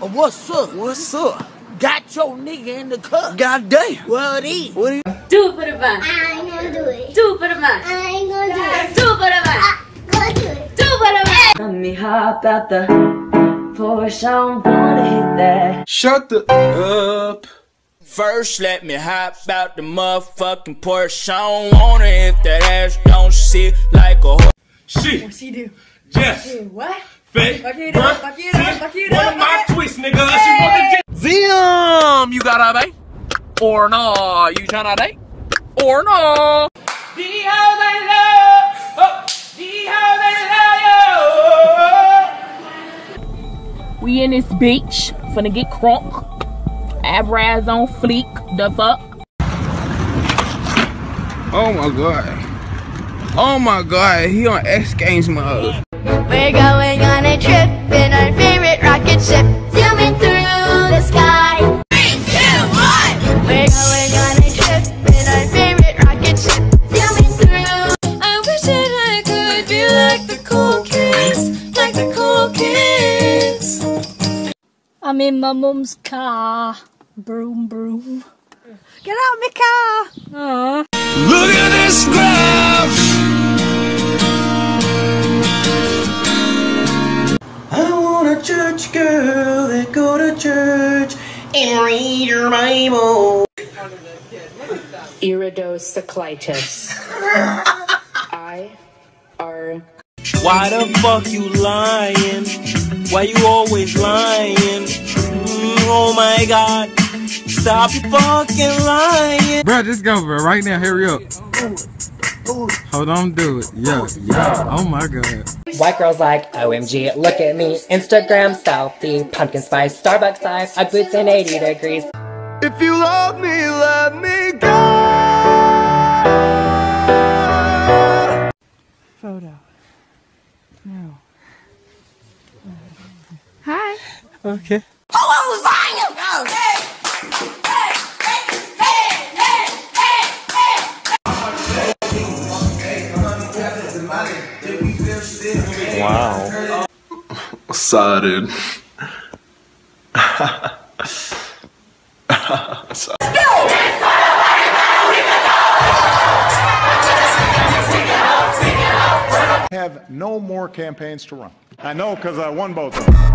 What's up? What's up? Got your nigga in the cup. God damn. Well, it is. What are you? Do it for the vine. I ain't gonna do it. Do it for the vine. I ain't gonna do it. Do it for the vine. Gonna do it. Do it for the vine. Let me hop out the Porsche, I don't wanna hit that. Shut the up. First, let me hop out the motherfucking Porsche. I don't wanna if that ass don't sit like a horse. She. What she do? Yes. What? Fake. Fuck it up, fuck it up, fuck it One up, of my fuck it- twists, nigga. She want the Zim, you got a date? Or no? You tryna date? Or no? These hoes ain't love. Oh, these hoes ain't love, yo. Oh. We in this beach, finna get crunk. Abraz on fleek, the fuck? Oh my god. Oh my god. He on X Games mode. We're going on a trip in our favorite rocket ship, zooming through the sky. Three, two, one. We're going on a trip in our favorite rocket ship, zooming through. I wish that I could be like the cool kids, like the cool kids. I'm in my mum's car. Broom, broom. Get out of my car. Aw. Look girl that go to church and read her Bible. Iridocyclitis. I R Why the fuck you lying? Why you always lying? Mm, oh my god. Stop you fucking lying. Bro, just go, bro. Right now, hurry up. Hold on, do it. Yeah, yeah. Oh my god. White girls like OMG, look at me. Instagram selfie, pumpkin spice, Starbucks size, Ugg boots in 80 degrees. If you love me, let me go. Photo. No. Hi. Okay. Wow. Excited. have no more campaigns to run. I know because I won both of them.